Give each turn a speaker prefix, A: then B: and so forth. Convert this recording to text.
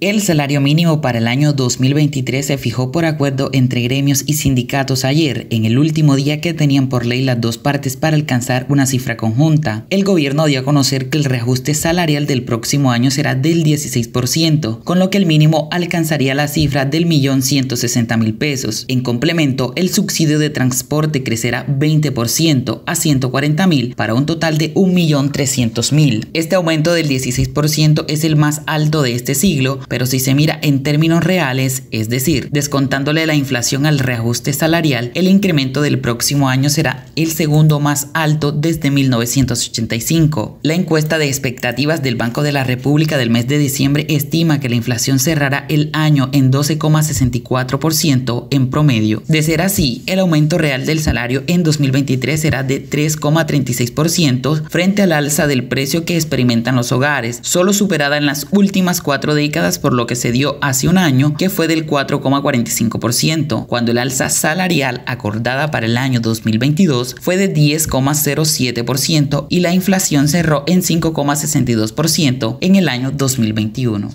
A: El salario mínimo para el año 2023 se fijó por acuerdo entre gremios y sindicatos ayer, en el último día que tenían por ley las dos partes para alcanzar una cifra conjunta. El gobierno dio a conocer que el reajuste salarial del próximo año será del 16%, con lo que el mínimo alcanzaría la cifra del millón 160 mil pesos. En complemento, el subsidio de transporte crecerá 20% a 140 mil para un total de 1.300.000. Este aumento del 16% es el más alto de este siglo, pero si se mira en términos reales, es decir, descontándole la inflación al reajuste salarial, el incremento del próximo año será el segundo más alto desde 1985. La encuesta de expectativas del Banco de la República del mes de diciembre estima que la inflación cerrará el año en 12,64% en promedio. De ser así, el aumento real del salario en 2023 será de 3,36% frente al alza del precio que experimentan los hogares, solo superada en las últimas cuatro décadas por lo que se dio hace un año, que fue del 4,45%, cuando el alza salarial acordada para el año 2022 fue de 10,07% y la inflación cerró en 5,62% en el año 2021.